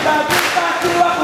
Viva, viva, viva.